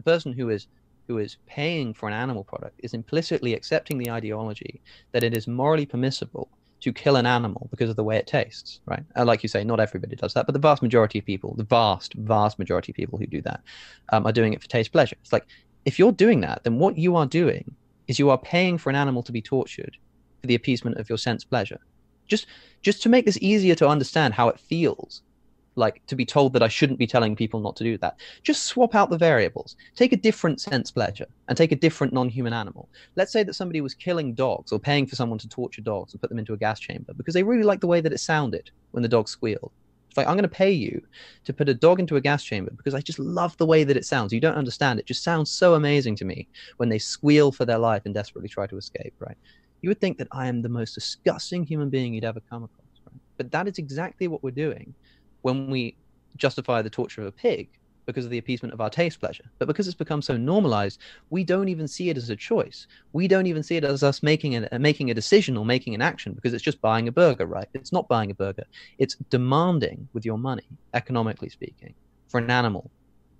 The person who is who is paying for an animal product is implicitly accepting the ideology that it is morally permissible to kill an animal because of the way it tastes, right? Like you say, not everybody does that, but the vast majority of people, the vast, vast majority of people who do that, um, are doing it for taste pleasure. It's like if you're doing that, then what you are doing is you are paying for an animal to be tortured for the appeasement of your sense pleasure. Just, just to make this easier to understand how it feels like to be told that I shouldn't be telling people not to do that. Just swap out the variables. Take a different sense pleasure and take a different non-human animal. Let's say that somebody was killing dogs or paying for someone to torture dogs and put them into a gas chamber because they really liked the way that it sounded when the dog squealed. It's like I'm going to pay you to put a dog into a gas chamber because I just love the way that it sounds. You don't understand. It just sounds so amazing to me when they squeal for their life and desperately try to escape, right? You would think that I am the most disgusting human being you'd ever come across, right? But that is exactly what we're doing when we justify the torture of a pig because of the appeasement of our taste pleasure. But because it's become so normalized, we don't even see it as a choice. We don't even see it as us making a, making a decision or making an action because it's just buying a burger, right? It's not buying a burger. It's demanding with your money, economically speaking, for an animal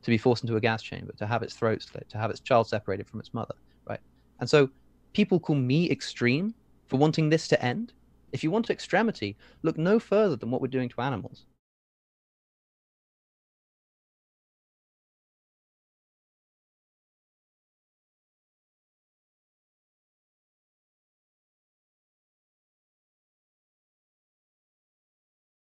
to be forced into a gas chamber, to have its throat slit, to have its child separated from its mother, right? And so people call me extreme for wanting this to end. If you want extremity, look no further than what we're doing to animals